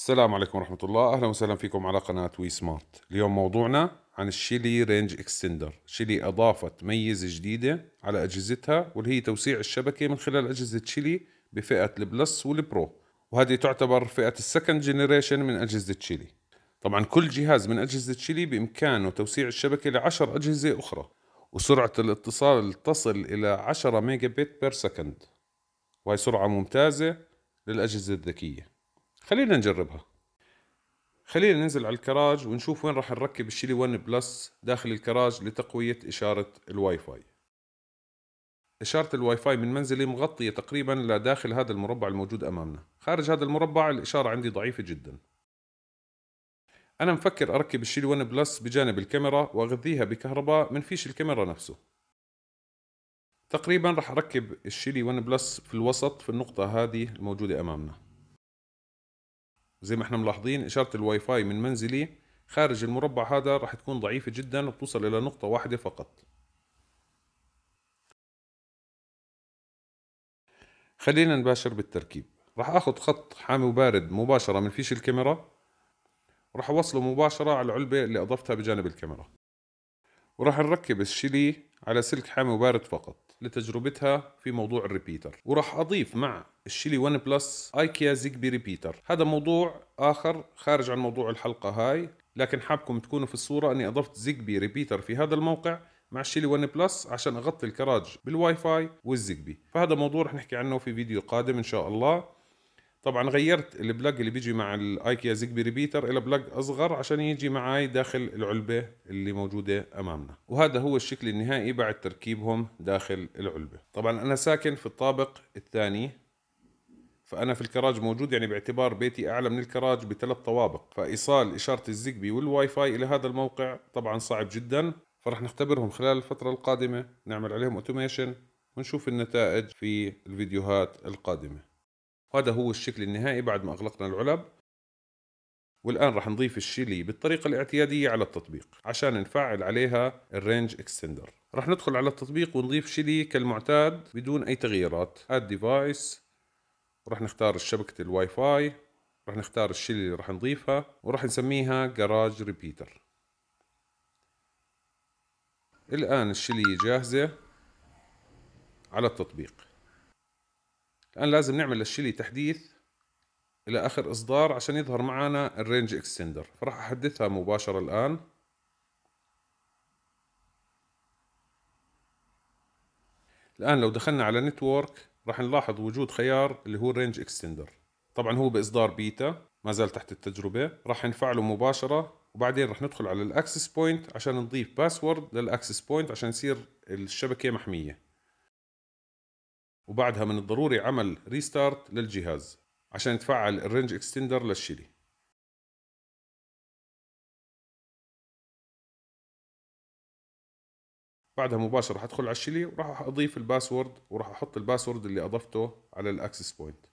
السلام عليكم ورحمة الله. أهلا وسهلا فيكم على قناة We Smart. اليوم موضوعنا عن ال Shelly range extender. Shelly أضافت ميزة جديدة على أجهزتها واللي هي توسيع الشبكة من خلال أجهزة Shelly بفئة ال Plus وال Pro. وهذه تعتبر فئة ال second generation من أجهزة Shelly. طبعا كل جهاز من أجهزة Shelly بإمكانه توسيع الشبكة لعشر أجهزة أخرى وسرعة الاتصال تصل إلى 10 megabit per second. وهي سرعة ممتازة للأجهزة الذكية. خلينا نجربها. خلينا ننزل على الكراج ونشوف وين راح نركب ال Shelly 1 Plus داخل الكراج لتقوية إشارة الواي فاي إشارة الواي فاي من منزلي مغطية تقريبا لداخل هذا المربع الموجود أمامنا. خارج هذا المربع الإشارة عندي ضعيفة جدا. أنا مفكر أركب ال Shelly 1 Plus بجانب الكاميرا وأغذيها بكهرباء من فيش الكاميرا نفسه. تقريبا راح أركب ال Shelly 1 Plus في الوسط في النقطة هذه الموجودة أمامنا. زي ما إحنا ملاحظين إشارة الواي فاي من منزلي خارج المربع هذا راح تكون ضعيفة جدا وبتوصل إلى نقطة واحدة فقط. خلينا نباشر بالتركيب. راح آخذ خط حامي وبارد مباشرة من فيش الكاميرا وراح أوصله مباشرة على العلبة اللي أضفتها بجانب الكاميرا. وراح نركب ال Shelly على سلك حامي وبارد فقط لتجربتها في موضوع ال repeater. وراح أضيف مع ال Shelly 1 Plus IKEA Zigbee repeater. هذا موضوع آخر خارج عن موضوع الحلقة هاي لكن حابكم تكونوا في الصورة أني أضفت Zigbee repeater في هذا الموقع مع ال Shelly 1 Plus عشان أغطي الكراج بالواي فاي وال Zigbee. فهذا موضوع رح نحكي عنه في فيديو قادم إن شاء الله. طبعا غيرت ال plug اللي بيجي مع ال IKEA Zigbee repeater إلى plug أصغر عشان يجي معي داخل العلبة اللي موجودة أمامنا. وهذا هو الشكل النهائي بعد تركيبهم داخل العلبة. طبعا أنا ساكن في الطابق الثاني فأنا في الكراج موجود يعني باعتبار بيتي أعلى من الكراج بثلاث طوابق. فإيصال إشارة ال Zigbee والواي فاي إلى هذا الموقع طبعا صعب جدا. فرح نختبرهم خلال الفترة القادمة نعمل عليهم automation ونشوف النتائج في الفيديوهات القادمة. وهذا هو الشكل النهائي بعد ما أغلقنا العلب. والآن راح نضيف ال Shelly بالطريقة الاعتيادية على التطبيق عشان نفعل عليها ال range extender راح ندخل على التطبيق ونضيف Shelly كالمعتاد بدون أي تغييرات. add device وراح نختار شبكة الواي فاي راح نختار ال Shelly اللي راح نضيفها وراح نسميها garage repeater الآن ال Shelly جاهزة على التطبيق. الآن لازم نعمل لل Shelly تحديث إلى آخر إصدار عشان يظهر معنا ال range extender فراح أحدثها مباشرة الآن. الآن لو دخلنا على network راح نلاحظ وجود خيار اللي هو ال range extender طبعا هو بإصدار بيتا ما زال تحت التجربة. راح نفعله مباشرة وبعدين راح ندخل على ال access point عشان نضيف password لل access point عشان يصير الشبكة محمية. وبعدها من الضروري عمل restart للجهاز عشان تفعل ال range extender لل Shelly. بعدها مباشرة راح ادخل على ال Shelly وراح أضيف ال password وراح أحط ال password اللي أضفته على ال access point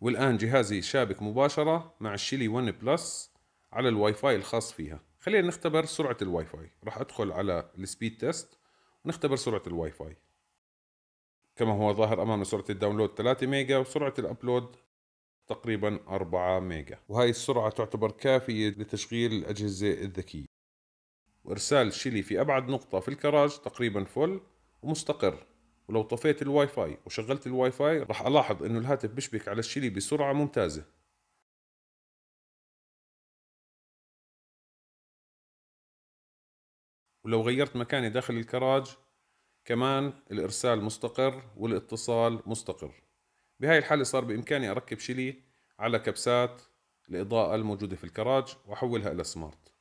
والآن جهازي شابك مباشرة مع ال Shelly 1 Plus على الواي فاي الخاص فيها. خلينا نختبر سرعة الواي فاي راح أدخل على ال speed test ونختبر سرعة الواي فاي كما هو ظاهر أمامنا سرعة ال download 3 ميجا وسرعة ال upload تقريبا 4 ميجا. وهي السرعة تعتبر كافية لتشغيل الأجهزة الذكية. وإرسال Shelly في أبعد نقطة في الكراج تقريبا full ومستقر. ولو طفيت الواي فاي وشغلت الواي فاي راح ألاحظ إنه الهاتف بيشبك على ال Shelly بسرعة ممتازة. ولو غيرت مكاني داخل الكراج كمان الإرسال مستقر والاتصال مستقر. بهاي الحالة صار بإمكاني أركب Shelly على كبسات الإضاءة الموجودة في الكراج وأحولها إلى سمارت.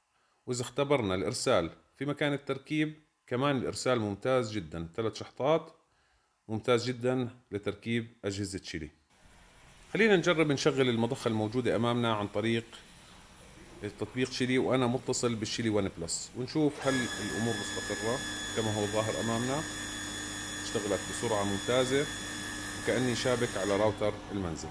وإذا اختبرنا الإرسال في مكان التركيب كمان الإرسال ممتاز جدا. ثلاث شحطات ممتاز جدا لتركيب أجهزة شيلي. خلينا نجرب نشغل المضخة الموجودة أمامنا عن طريق التطبيق شيلي وأنا متصل بالشيلي 1 بلس. ونشوف هل الأمور مستقرة. كما هو ظاهر أمامنا اشتغلت بسرعة ممتازة وكأني شابك على راوتر المنزل.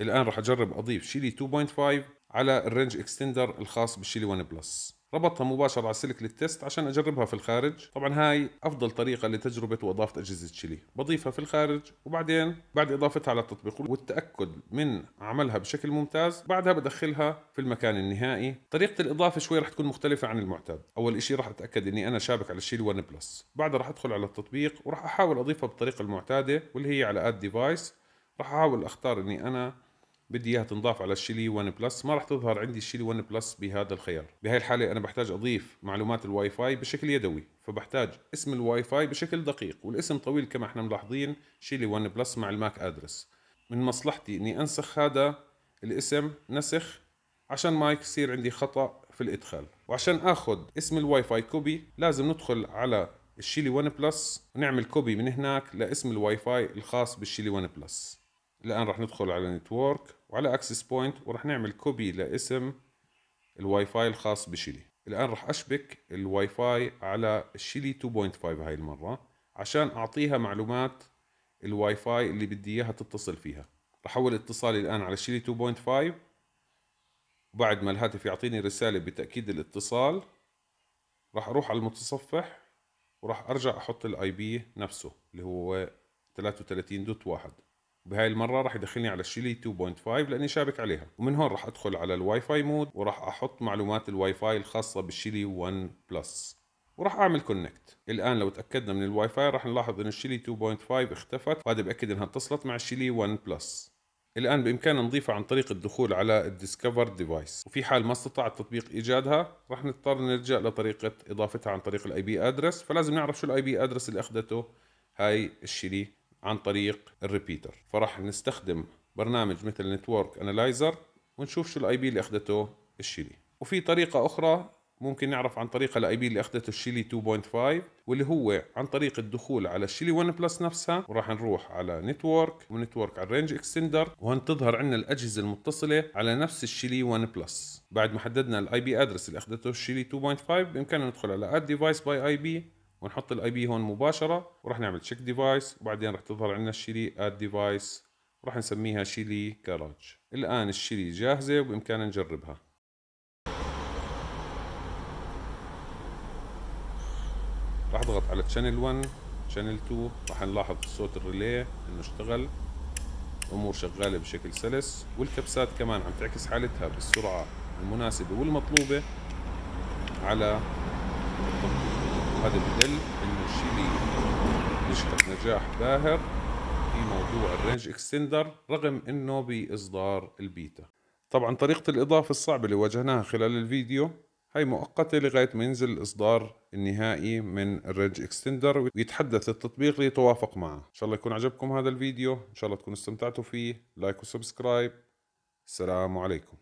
الآن راح أجرب أضيف Shelly 2.5 على ال range extender الخاص بال Shelly 1 Plus. ربطها مباشرة على سلك لل test عشان أجربها في الخارج. طبعا هاي أفضل طريقة لتجربة وإضافة أجهزة Shelly بضيفها في الخارج وبعدين بعد إضافتها على التطبيق والتأكد من عملها بشكل ممتاز بعدها بدخلها في المكان النهائي. طريقة الإضافة شوي رح تكون مختلفة عن المعتاد. أول إشي رح أتأكد إني أنا شابك على ال Shelly 1 Plus. بعدها رح أدخل على التطبيق ورح أحاول أضيفها بالطريقة المعتادة واللي هي على add device رح أحاول أختار إني أنا بدي إياها تنضاف على ال Shelly 1 Plus. ما راح تظهر عندي ال Shelly 1 Plus بهذا الخيار. بهاي الحالة أنا بحتاج أضيف معلومات الواي فاي بشكل يدوي فبحتاج اسم الواي فاي بشكل دقيق والاسم طويل كما إحنا ملاحظين Shelly 1 Plus مع ال MAC address. من مصلحتي إني أنسخ هذا الاسم نسخ عشان ما يصير عندي خطأ في الإدخال. وعشان آخذ اسم الواي فاي copy لازم ندخل على ال Shelly 1 Plus ونعمل copy من هناك لاسم الواي فاي الخاص بال Shelly 1 Plus. الآن راح ندخل على network. وعلى access point وراح نعمل copy لاسم الواي فاي الخاص ب Shelly. الآن راح أشبك الواي فاي على ال Shelly 2.5 هاي المرة عشان أعطيها معلومات الواي فاي اللي بدي إياها تتصل فيها. أحول اتصالي الآن على ال Shelly 2.5 وبعد ما الهاتف يعطيني رسالة بتأكيد الاتصال راح أروح على المتصفح وراح أرجع أحط ال IP نفسه اللي هو 33.1 بهاي المرة راح يدخلني على ال Shelly 2.5 لأني شابك عليها. ومن هون راح أدخل على ال WiFi mode وراح أحط معلومات الواي فاي الخاصة بال Shelly 1 Plus وراح أعمل connect الآن لو تأكدنا من الواي فاي راح نلاحظ إن ال Shelly 2.5 اختفت وهذا بأكد إنها اتصلت مع ال Shelly 1 Plus الآن بإمكاننا نضيفها عن طريق الدخول على ال discover device وفي حال ما استطاع التطبيق إيجادها راح نضطر نرجع لطريقة إضافتها عن طريق ال IP address فلازم نعرف شو ال IP address اللي أخذته هاي ال Shelly عن طريق ال repeater. فراح نستخدم برنامج مثل network analyzer ونشوف شو ال IP اللي اخذته ال Shelly. وفي طريقة أخرى ممكن نعرف عن طريق ال IP اللي اخذته ال Shelly 2.5 واللي هو عن طريق الدخول على ال Shelly 1 Plus نفسها. وراح نروح على network و network على ال range extender وهون تظهر عندنا الأجهزة المتصلة على نفس ال Shelly 1 Plus. بعد ما حددنا ال IP address اللي اخذته ال Shelly 2.5 بإمكاننا ندخل على add device by IP ونحط ال IP هون مباشرة وراح نعمل check device وبعدين راح تظهر عندنا ال Shelly add device وراح نسميها Shelly garage الآن ال Shelly جاهزة وبإمكاننا نجربها. راح اضغط على channel 1 channel 2 راح نلاحظ صوت ال relay إنه اشتغل. الأمور شغالة بشكل سلس والكبسات كمان عم تعكس حالتها بالسرعة المناسبة والمطلوبة على وهذا بدل إنه ال Shelly نجحت نجاح باهر في موضوع ال range extender رغم إنه بإصدار البيتا. طبعا طريقة الإضافة الصعبة اللي واجهناها خلال الفيديو هاي مؤقتة لغاية ما ينزل الإصدار النهائي من ال range extender ويتحدث التطبيق ليتوافق معه. إن شاء الله يكون عجبكم هذا الفيديو إن شاء الله تكونوا استمتعتوا فيه. like و subscribe. السلام عليكم.